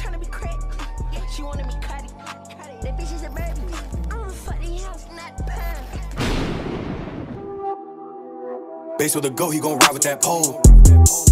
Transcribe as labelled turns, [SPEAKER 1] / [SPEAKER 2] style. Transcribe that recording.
[SPEAKER 1] tryna be crack. Yeah, She wanna be cutty. That bitch is a baby. I'ma fuck the house, not the.
[SPEAKER 2] Base with a go, he gon' ride with that pole.